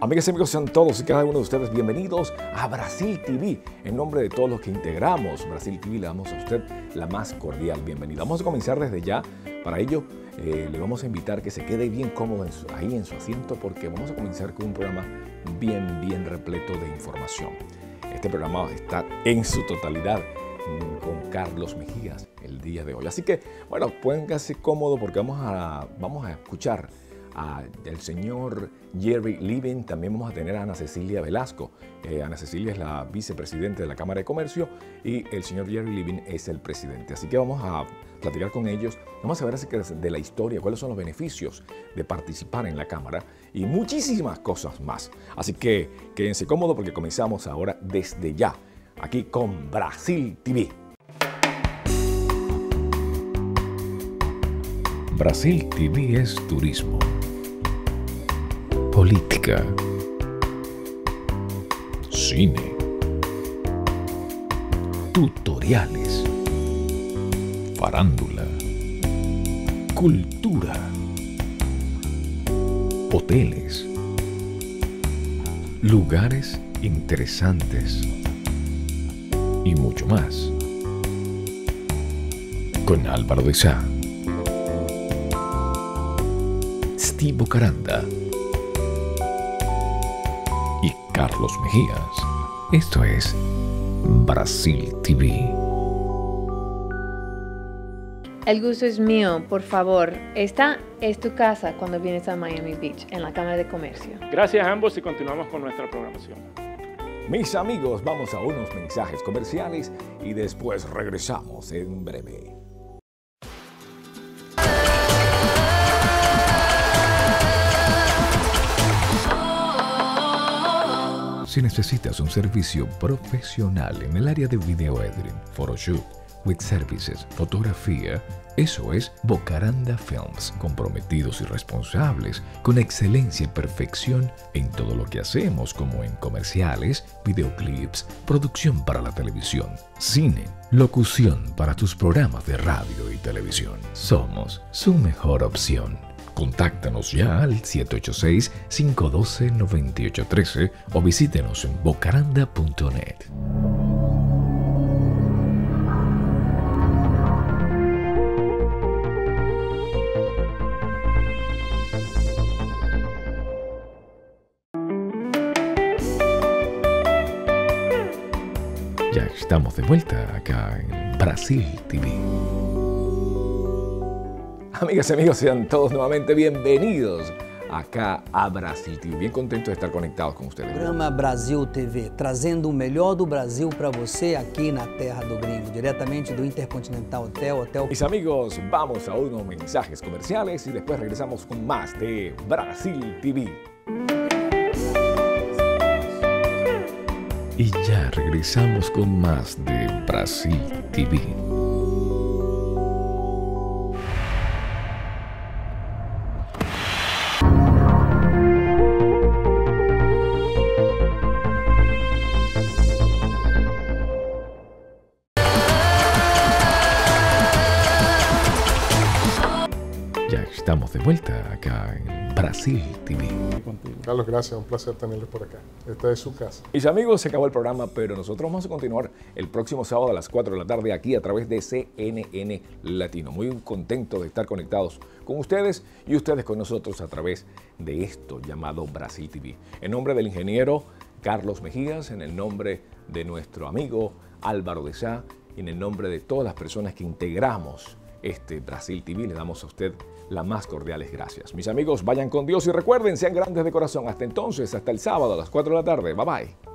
Amigas y amigos, sean todos y cada uno de ustedes bienvenidos a Brasil TV. En nombre de todos los que integramos Brasil TV, le damos a usted la más cordial bienvenida. Vamos a comenzar desde ya. Para ello, eh, le vamos a invitar que se quede bien cómodo ahí en su asiento porque vamos a comenzar con un programa bien, bien repleto de información. Este programa está en su totalidad con Carlos Mejías el día de hoy. Así que, bueno, pónganse cómodo porque vamos a, vamos a escuchar del señor Jerry Levin. También vamos a tener a Ana Cecilia Velasco. Eh, Ana Cecilia es la vicepresidenta de la Cámara de Comercio y el señor Jerry Levin es el presidente. Así que vamos a platicar con ellos. Vamos a ver de la historia, cuáles son los beneficios de participar en la Cámara y muchísimas cosas más. Así que quédense cómodos porque comenzamos ahora desde ya, aquí con Brasil TV. Brasil TV es turismo política, cine, tutoriales, farándula, cultura, hoteles, lugares interesantes. Y mucho más. Con Álvaro de Sá. Steve Caranda Carlos Mejías. Esto es Brasil TV. El gusto es mío, por favor. Esta es tu casa cuando vienes a Miami Beach, en la Cámara de Comercio. Gracias a ambos y continuamos con nuestra programación. Mis amigos, vamos a unos mensajes comerciales y después regresamos en breve. Si necesitas un servicio profesional en el área de video editing, photoshoot, with services, fotografía, eso es Bocaranda Films, comprometidos y responsables, con excelencia y perfección en todo lo que hacemos, como en comerciales, videoclips, producción para la televisión, cine, locución para tus programas de radio y televisión. Somos su mejor opción. Contáctanos ya al 786-512-9813 o visítenos en bocaranda.net. Ya estamos de vuelta acá en Brasil TV. Amigas y amigos, sean todos nuevamente bienvenidos acá a Brasil TV. Bien contento de estar conectados con ustedes. Programa Brasil TV, trazendo o melhor do Brasil para você aqui na terra do gringo, diretamente do Intercontinental Hotel, Hotel. Mis amigos, vamos a unos mensajes comerciales y después regresamos con más de Brasil TV. Y ya regresamos con más de Brasil TV. Estamos de vuelta acá en Brasil TV. Carlos, gracias, un placer tenerles por acá. Esta es su casa. Mis amigos, se acabó el programa, pero nosotros vamos a continuar el próximo sábado a las 4 de la tarde aquí a través de CNN Latino. Muy contento de estar conectados con ustedes y ustedes con nosotros a través de esto llamado Brasil TV. En nombre del ingeniero Carlos Mejías, en el nombre de nuestro amigo Álvaro de Sá y en el nombre de todas las personas que integramos este Brasil TV, le damos a usted las más cordiales gracias. Mis amigos, vayan con Dios y recuerden, sean grandes de corazón. Hasta entonces, hasta el sábado a las 4 de la tarde. Bye bye.